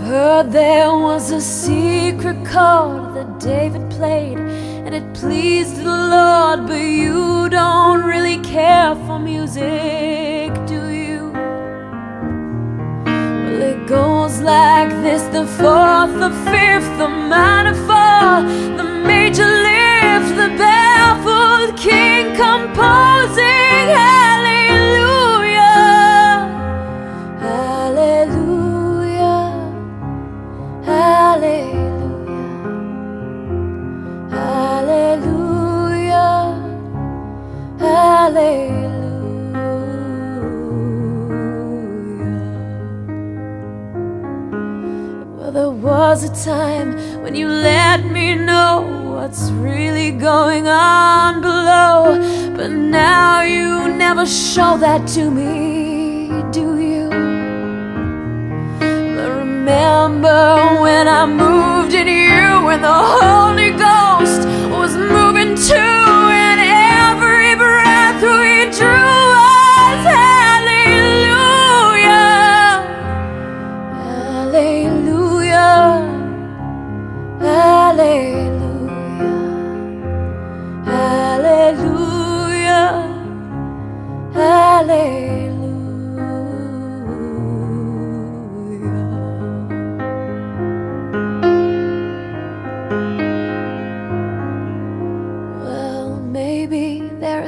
But there was a secret chord that David played, and it pleased the Lord. But you don't really care for music, do you? Well, it goes like this the fourth, the fifth, the minor fall, the major there was a time when you let me know what's really going on below, but now you never show that to me, do you? But remember when I moved in you and the Holy Ghost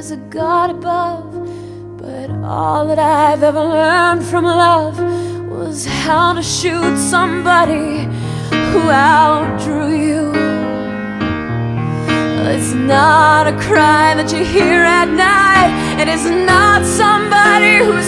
maybe there is a God above, but all that I've ever learned from love was how to shoot somebody who outdrew you. It's not a cry that you hear at night. It is not somebody who's